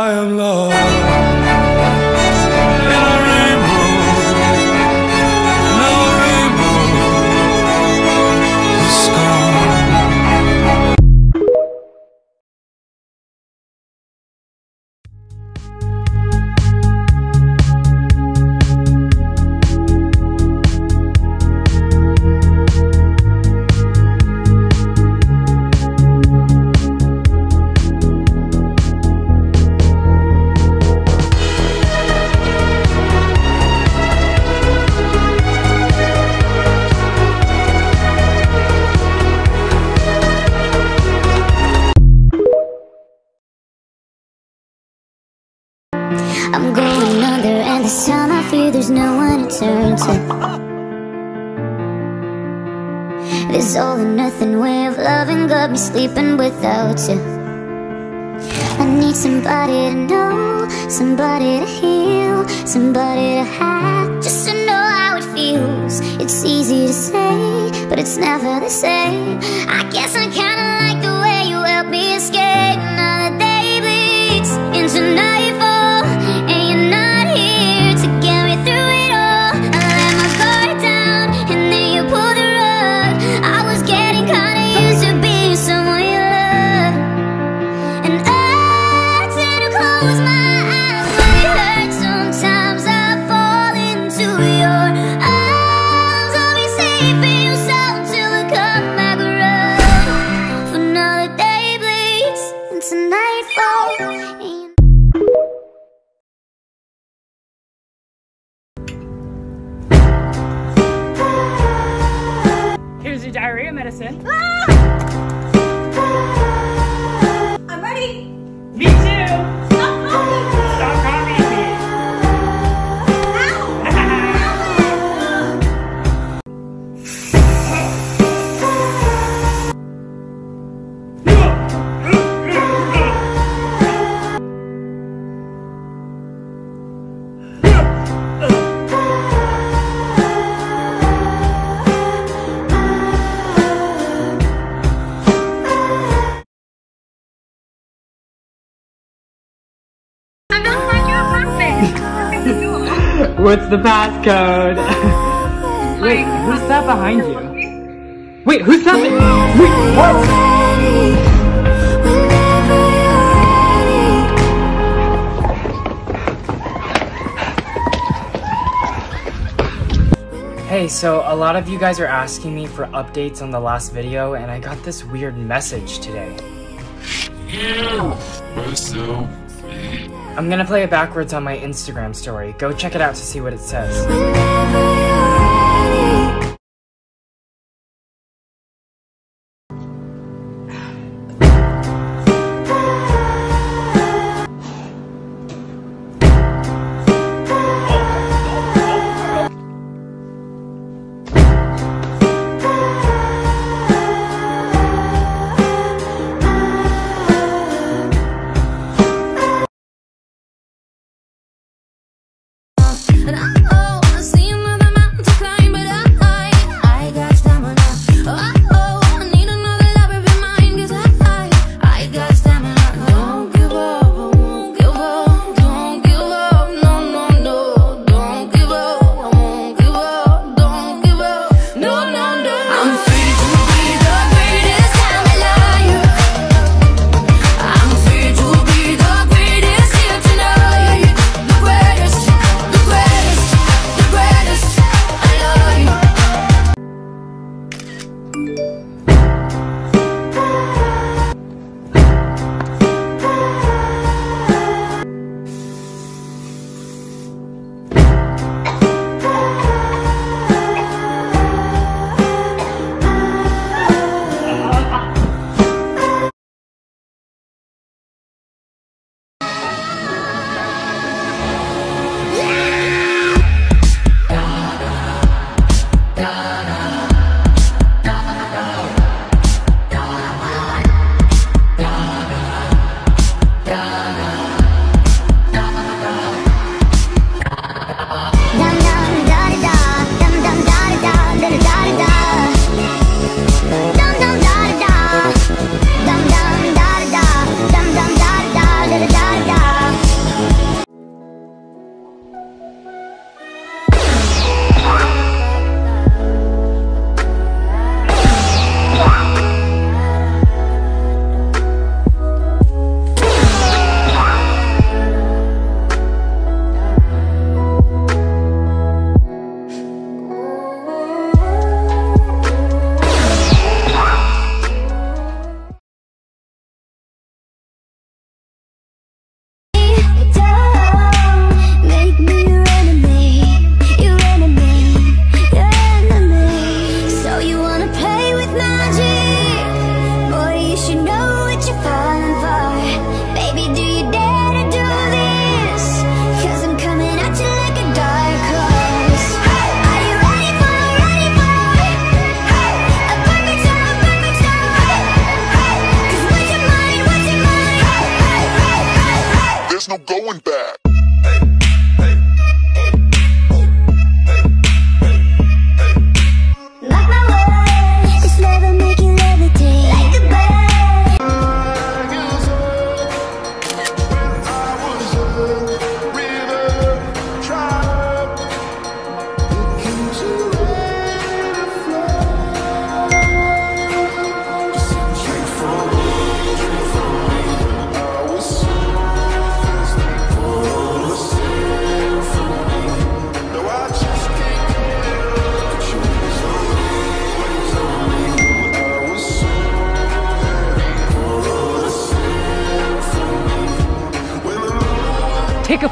I am lost I'm going under, and this time I fear there's no one to turn to. This all or nothing way of loving got me sleeping without you. I need somebody to know, somebody to heal, somebody to have, just to know how it feels. It's easy to say, but it's never the same. Diarrhea medicine. I'm What's the passcode? Wait, who's that behind you? Wait, who's that? be- Wait, what? whenever you're. Hey, so a lot of you guys are asking me for updates on the last video, and I got this weird message today. I'm gonna play it backwards on my Instagram story. Go check it out to see what it says.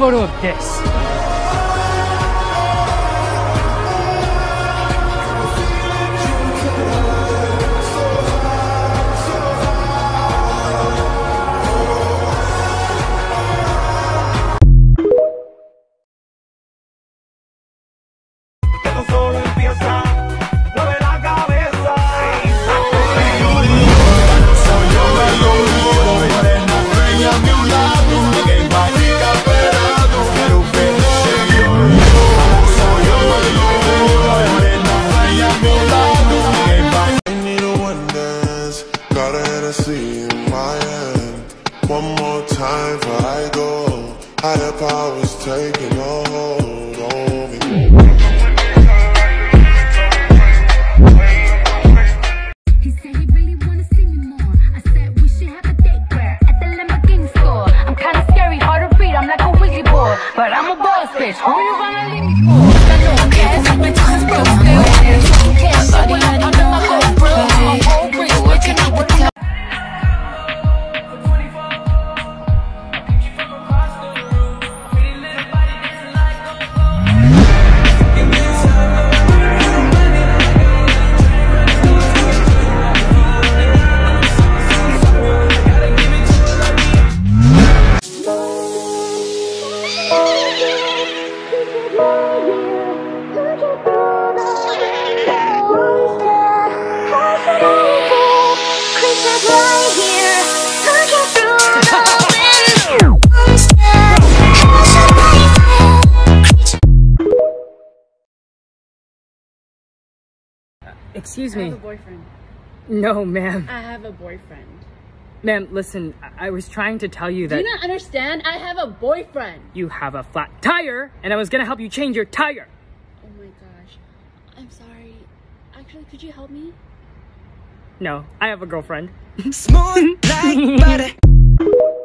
Photo of this. Excuse I me. have a boyfriend. No, ma'am. I have a boyfriend. Ma'am, listen, I-, I was trying to tell you Do that you not understand? I have a boyfriend. you have a flat tire, and I was gonna help you change your tire. Oh my gosh. I'm sorry. Actually, could you help me? No, I have a girlfriend. Smooth like butter.